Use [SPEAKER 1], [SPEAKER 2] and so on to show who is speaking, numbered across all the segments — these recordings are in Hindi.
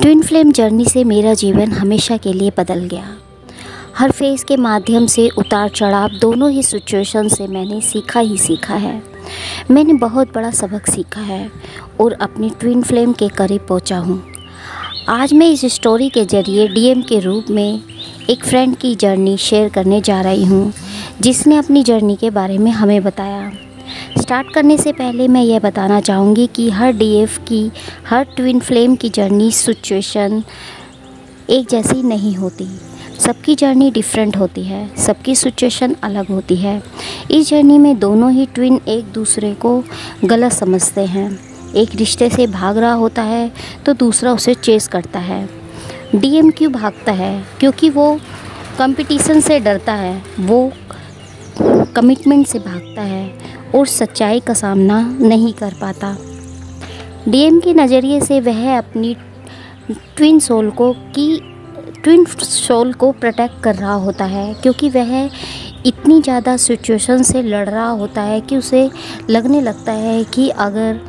[SPEAKER 1] ट्विन फ्लेम जर्नी से मेरा जीवन हमेशा के लिए बदल गया। हर फ़ेज़ के माध्यम से उतार चढ़ाव दोनों ही सिचुएशन से मैंने सीखा ही सीखा है। मैंने बहुत बड़ा सबक सीखा है और अपनी ट्विन फ्लेम के करीब पहुँचा हूँ। आज मैं इस स्टोरी के ज़रिए डीएम के रूप में एक फ्रेंड की जर्नी शेयर करने जा रही हूँ, जिसने अपनी जर्नी के बारे में हमें बताया। स्टार्ट करने से पहले मैं यह बताना चाहूँगी कि हर डीएफ की, हर ट्विन फ्लेम की जर्नी सिचुएशन एक जैसी नहीं होती। सबकी जर्नी डिफरेंट होती है, सबकी सिचुएशन अलग होती है। इस जर्नी में दोनों ही ट्विन एक दूसरे को गलत समझते हैं। एक रिश्ते से भाग रहा होता है तो दूसरा उसे चेस करता है। डीएम क्यों भागता है? क्योंकि वो कंपटीशन से डरता है, वो कमिटमेंट से भागता है। और सच्चाई का सामना नहीं कर पाता। डीएम के नज़रिए से वह अपनी ट्विन सोल को की, ट्विन सोल को प्रोटेक्ट कर रहा होता है, क्योंकि वह इतनी ज़्यादा सिचुएशन से लड़ रहा होता है कि उसे लगने लगता है कि अगर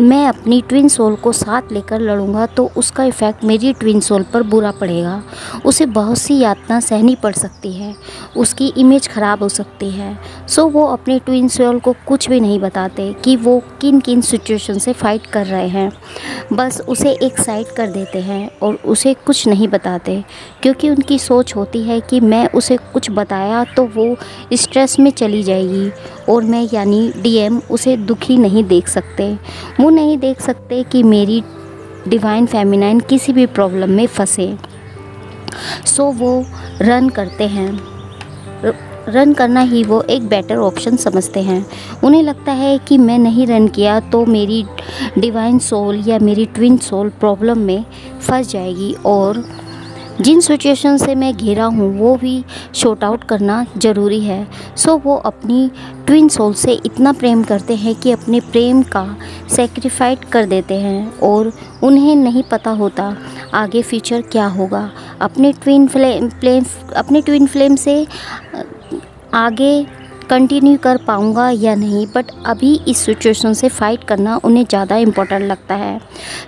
[SPEAKER 1] मैं अपनी ट्विन सोल को साथ लेकर लड़ूँगा तो उसका इफ़ेक्ट मेरी ट्विन सोल पर बुरा पड़ेगा। उसे बहुत सी यातना सहनी पड़ सकती है। उसकी इमेज ख़राब हो सकती है। सो वो अपने ट्विन सोल को कुछ भी नहीं बताते कि वो किन किन सिचुएशन से फ़ाइट कर रहे हैं। बस उसे एक साइड कर देते हैं और उसे कुछ नहीं बताते, क्योंकि उनकी सोच होती है कि मैं उसे कुछ बताया तो वो स्ट्रेस में चली जाएगी और मैं यानी डीएम उसे दुखी नहीं देख सकते। वो नहीं देख सकते कि मेरी डिवाइन फेमिनाइन किसी भी प्रॉब्लम में फंसे। सो वो रन करते हैं। रन करना ही वो एक बेटर ऑप्शन समझते हैं। उन्हें लगता है कि मैं नहीं रन किया तो मेरी डिवाइन सोल या मेरी ट्विन सोल प्रॉब्लम में फंस जाएगी और जिन सिचुएशन से मैं घिरा हूँ, वो भी शॉर्ट आउट करना ज़रूरी है। सो वो अपनी ट्विन सोल से इतना प्रेम करते हैं कि अपने प्रेम का सेक्रीफाइड कर देते हैं और उन्हें नहीं पता होता आगे फ्यूचर क्या होगा। अपने ट्विन फ्लेम फ्लेम अपने ट्विन फ्लेम से आगे कंटिन्यू कर पाऊँगा या नहीं बट अभी इस सिचुएशन से फ़ाइट करना उन्हें ज़्यादा इम्पोर्टेंट लगता है।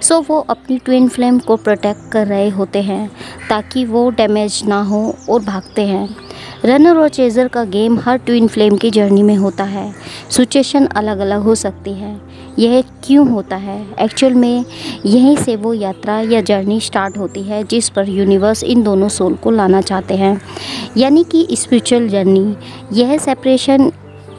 [SPEAKER 1] सो so, वो अपनी ट्विन फ्लेम को प्रोटेक्ट कर रहे होते हैं ताकि वो डैमेज ना हो और भागते हैं। रनर और चेज़र का गेम हर ट्विन फ्लेम की जर्नी में होता है। सिचुएशन अलग अलग हो सकती है। यह क्यों होता है? एक्चुअल में यहीं से वो यात्रा या जर्नी स्टार्ट होती है, जिस पर यूनिवर्स इन दोनों सोल को लाना चाहते हैं। यानी कि स्पिरिचुअल जर्नी यह सेपरेशन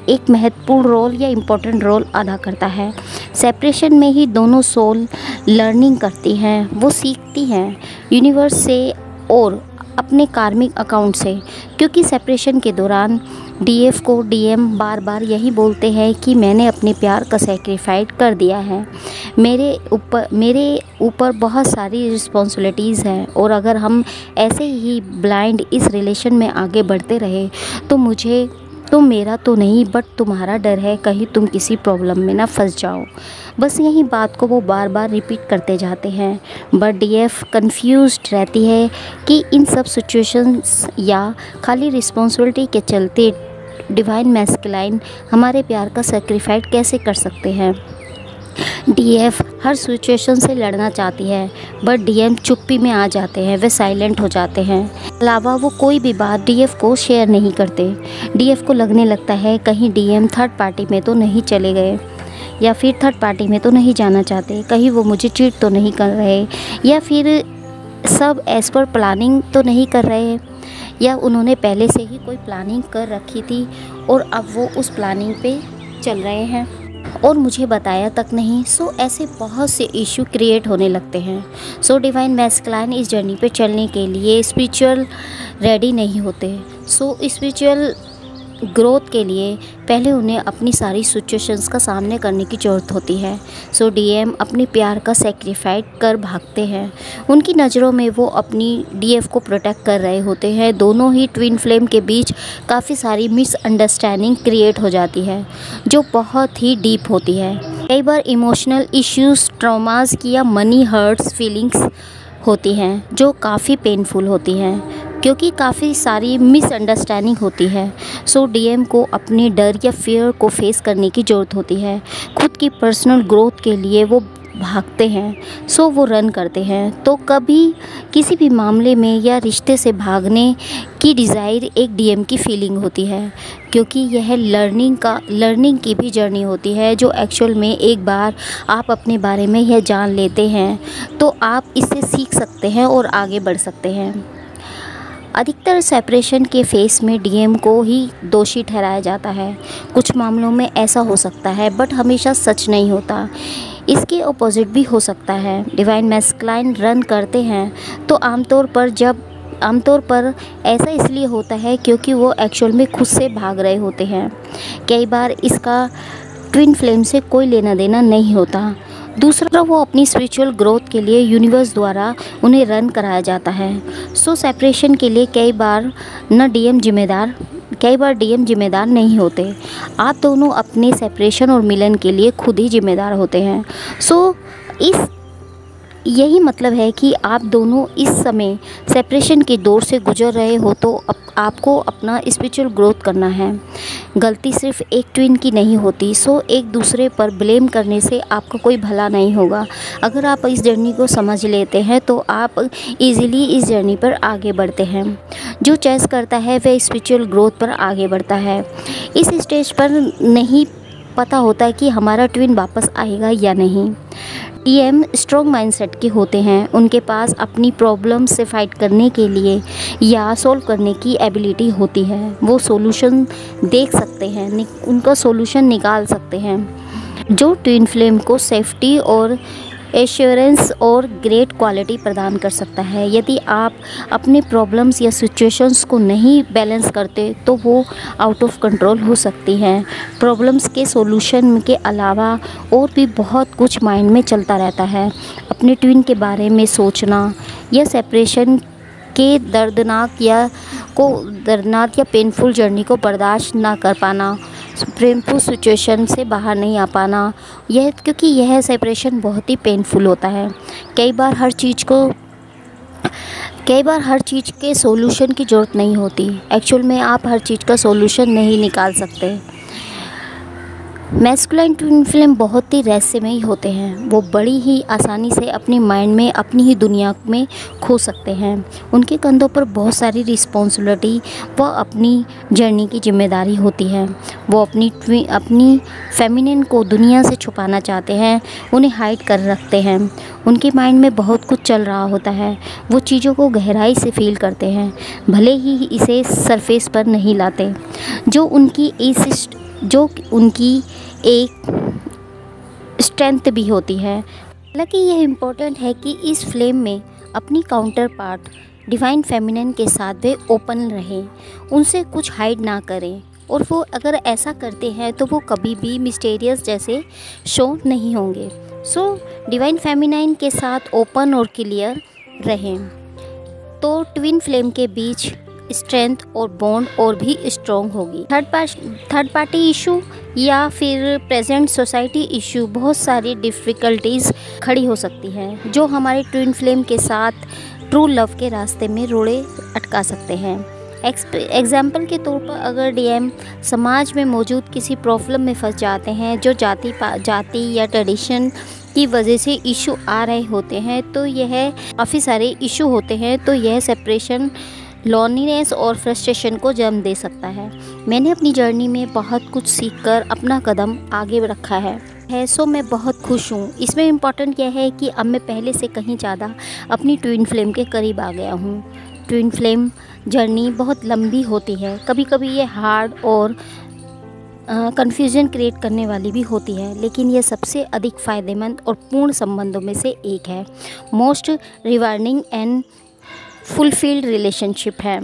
[SPEAKER 1] एक महत्वपूर्ण रोल या इम्पोर्टेंट रोल अदा करता है। सेपरेशन में ही दोनों सोल लर्निंग करती हैं, वो सीखती हैं यूनिवर्स से और अपने कार्मिक अकाउंट से, क्योंकि सेपरेशन के दौरान डीएफ को डीएम बार बार यही बोलते हैं कि मैंने अपने प्यार का सेक्रीफाइड कर दिया है। मेरे ऊपर मेरे ऊपर बहुत सारी रिस्पॉन्सिबिलिटीज़ हैं और अगर हम ऐसे ही ब्लाइंड इस रिलेशन में आगे बढ़ते रहे तो मुझे तो मेरा तो नहीं बट तुम्हारा डर है, कहीं तुम किसी प्रॉब्लम में ना फंस जाओ। बस यही बात को वो बार बार रिपीट करते जाते हैं। बट डीएफ कंफ्यूज रहती है कि इन सब सिचुएशंस या खाली रिस्पॉन्सिबिलिटी के चलते डिवाइन मैस्कलाइन हमारे प्यार का सेक्रीफाइड कैसे कर सकते हैं? डीएफ हर सिचुएशन से लड़ना चाहती है बट डीएम चुप्पी में आ जाते हैं, वे साइलेंट हो जाते हैं। अलावा वो कोई भी बात डीएफ को शेयर नहीं करते। डीएफ को लगने लगता है, कहीं डीएम थर्ड पार्टी में तो नहीं चले गए, या फिर थर्ड पार्टी में तो नहीं जाना चाहते, कहीं वो मुझे चीट तो नहीं कर रहे, या फिर सब एज़ पर प्लानिंग तो नहीं कर रहे। या उन्होंने पहले से ही कोई प्लानिंग कर रखी थी और अब वो उस प्लानिंग पे चल रहे हैं। और मुझे बताया तक नहीं सो ऐसे बहुत से इशू क्रिएट होने लगते हैं। सो डिवाइन मैस्कलाइन इस जर्नी पे चलने के लिए स्पिरिचुअल रेडी नहीं होते। सो स्पिरिचुअल ग्रोथ के लिए पहले उन्हें अपनी सारी सिचुएशंस का सामने करने की ज़रूरत होती है। सो डीएम अपने प्यार का सेक्रीफाइड कर भागते हैं। उनकी नज़रों में वो अपनी डीएफ को प्रोटेक्ट कर रहे होते हैं। दोनों ही ट्विन फ्लेम के बीच काफ़ी सारी मिसअंडरस्टैंडिंग क्रिएट हो जाती है, जो बहुत ही डीप होती है। कई बार इमोशनल इश्यूज़ ट्रामाज या मनी हर्ट्स फीलिंग्स होती हैं, जो काफ़ी पेनफुल होती हैं। क्योंकि काफ़ी सारी मिसअंडरस्टैंडिंग होती है। सो डीएम को अपने डर या फियर को फेस करने की ज़रूरत होती है। खुद की पर्सनल ग्रोथ के लिए वो भागते हैं। सो वो रन करते हैं। तो कभी किसी भी मामले में या रिश्ते से भागने की डिज़ायर एक डीएम की फीलिंग होती है। क्योंकि यह लर्निंग का लर्निंग की भी जर्नी होती है, जो एक्चुअल में एक बार आप अपने बारे में यह जान लेते हैं तो आप इससे सीख सकते हैं और आगे बढ़ सकते हैं। अधिकतर सेपरेशन के फेस में डीएम को ही दोषी ठहराया जाता है। कुछ मामलों में ऐसा हो सकता है बट हमेशा सच नहीं होता। इसके अपोजिट भी हो सकता है। डिवाइन मैस्कलाइन रन करते हैं तो आमतौर पर जब, आमतौर पर ऐसा इसलिए होता है क्योंकि वो एक्चुअल में खुद से भाग रहे होते हैं। कई बार इसका ट्विन फ्लेम से कोई लेना देना नहीं होता। दूसरा वो अपनी स्पिरिचुअल ग्रोथ के लिए यूनिवर्स द्वारा उन्हें रन कराया जाता है। सो so, सेपरेशन के लिए कई बार न डीएम जिम्मेदार कई बार डीएम जिम्मेदार नहीं होते। आप दोनों अपने सेपरेशन और मिलन के लिए खुद ही जिम्मेदार होते हैं। सो so, इस यही मतलब है कि आप दोनों इस समय सेपरेशन के दौर से गुजर रहे हो तो अब आपको अपना स्पिरिचुअल ग्रोथ करना है। गलती सिर्फ़ एक ट्विन की नहीं होती, सो एक दूसरे पर ब्लेम करने से आपका कोई भला नहीं होगा। अगर आप इस जर्नी को समझ लेते हैं तो आप इजीली इस जर्नी पर आगे बढ़ते हैं। जो चॉइस करता है, वह स्पिरिचुअल ग्रोथ पर आगे बढ़ता है। इस स्टेज पर नहीं पता होता है कि हमारा ट्विन वापस आएगा या नहीं। टीएम स्ट्रॉन्ग माइंडसेट के होते हैं, उनके पास अपनी प्रॉब्लम से फाइट करने के लिए या सॉल्व करने की एबिलिटी होती है। वो सॉल्यूशन देख सकते हैं उनका सॉल्यूशन निकाल सकते हैं। जो ट्विन फ्लेम को सेफ्टी और एश्योरेंस और ग्रेट क्वालिटी प्रदान कर सकता है। यदि आप अपने प्रॉब्लम्स या सिचुएशंस को नहीं बैलेंस करते तो वो आउट ऑफ़ कंट्रोल हो सकती हैं। प्रॉब्लम्स के सॉल्यूशन के अलावा और भी बहुत कुछ माइंड में चलता रहता है। अपने ट्विन के बारे में सोचना या सेपरेशन के दर्दनाक या को दर्दनाक या पेनफुल जर्नी को बर्दाश्त ना कर पाना। पेनफुल सिचुएशन से बाहर नहीं आ पाना। यह क्योंकि यह सेपरेशन बहुत ही पेनफुल होता है। कई बार हर चीज़ को कई बार हर चीज़ के सॉल्यूशन की ज़रूरत नहीं होती। एक्चुअल में आप हर चीज़ का सॉल्यूशन नहीं निकाल सकते। मैस्कुलाइन ट्विन फ्लेम बहुत ही रहस्यमयी होते हैं। वो बड़ी ही आसानी से अपनी माइंड में, अपनी ही दुनिया में खो सकते हैं। उनके कंधों पर बहुत सारी रिस्पॉन्सिबिलिटी, व अपनी जर्नी की ज़िम्मेदारी होती है। वो अपनी अपनी फेमिनिन को दुनिया से छुपाना चाहते हैं, उन्हें हाइड कर रखते हैं। उनके माइंड में बहुत कुछ चल रहा होता है। वो चीज़ों को गहराई से फील करते हैं, भले ही इसे सरफेस पर नहीं लाते। जो उनकी इस जो उनकी एक स्ट्रेंथ भी होती है। हालाँकि यह इम्पोर्टेंट है कि इस फ्लेम में अपनी काउंटर पार्ट डिवाइन फेमिनिन के साथ वे ओपन रहें, उनसे कुछ हाइड ना करें। और वो अगर ऐसा करते हैं तो वो कभी भी मिस्टेरियस जैसे शो नहीं होंगे। सो डिवाइन फेमिनाइन के साथ ओपन और क्लियर रहें। तो ट्विन फ्लेम के बीच स्ट्रेंथ और बॉन्ड और भी स्ट्रॉन्ग होगी। Third part third party issue या फिर प्रेजेंट सोसाइटी इशू बहुत सारी डिफ़िकल्टीज़ खड़ी हो सकती हैं, जो हमारे ट्विन फ्लेम के साथ ट्रू लव के रास्ते में रोड़े अटका सकते हैं। एग्ज़ाम्पल के तौर पर अगर डीएम समाज में मौजूद किसी प्रॉब्लम में फंस जाते हैं, जो जाति जाति या ट्रेडिशन की वजह से इशू आ रहे होते हैं तो यह काफ़ी सारे इशू होते हैं तो यह सेपरेशन लॉन्लीनेस और फ्रस्ट्रेशन को जन्म दे सकता है। मैंने अपनी जर्नी में बहुत कुछ सीखकर अपना कदम आगे रखा है। है, सो मैं बहुत खुश हूँ। इसमें इंपॉर्टेंट यह है कि अब मैं पहले से कहीं ज़्यादा अपनी ट्विन फ्लेम के करीब आ गया हूँ। ट्विन फ्लेम जर्नी बहुत लंबी होती है। कभी कभी ये हार्ड और कन्फ्यूज़न क्रिएट करने वाली भी होती है, लेकिन यह सबसे अधिक फ़ायदेमंद और पूर्ण संबंधों में से एक है। Most rewarding and fulfilled relationship है।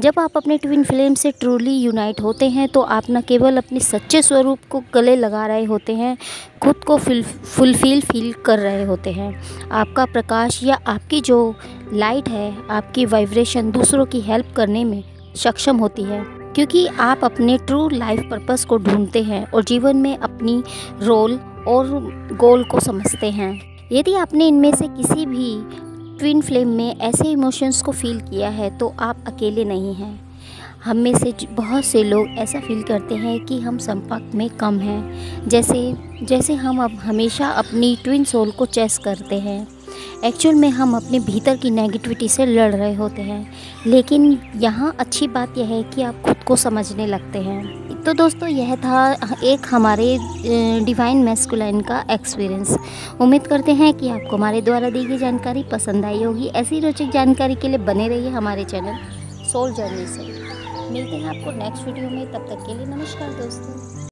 [SPEAKER 1] जब आप अपने ट्विन फ्लेम से ट्रूली यूनाइट होते हैं तो आप न केवल अपने सच्चे स्वरूप को गले लगा रहे होते हैं, खुद को फुलफिल फील कर रहे होते हैं। आपका प्रकाश या आपकी जो लाइट है, आपकी वाइब्रेशन दूसरों की हेल्प करने में सक्षम होती है। क्योंकि आप अपने ट्रू लाइफ पर्पस को ढूंढते हैं और जीवन में अपनी रोल और गोल को समझते हैं। यदि आपने इनमें से किसी भी ट्विन फ्लेम में ऐसे इमोशंस को फील किया है तो आप अकेले नहीं हैं। हम में से बहुत से लोग ऐसा फील करते हैं कि हम संपर्क में कम हैं। जैसे जैसे हम अब हमेशा अपनी ट्विन सोल को चेस करते हैं। एक्चुअल में हम अपने भीतर की नेगेटिविटी से लड़ रहे होते हैं। लेकिन यहाँ अच्छी बात यह है कि आप खुद को समझने लगते हैं। तो दोस्तों, यह था एक हमारे डिवाइन मेस्कुलाइन का एक्सपीरियंस उम्मीद करते हैं कि आपको हमारे द्वारा दी गई जानकारी पसंद आई होगी। ऐसी रोचक जानकारी के लिए बने रहिए हमारे चैनल सोल जर्नी से। मिलते हैं आपको नेक्स्ट वीडियो में। तब तक के लिए नमस्कार दोस्तों।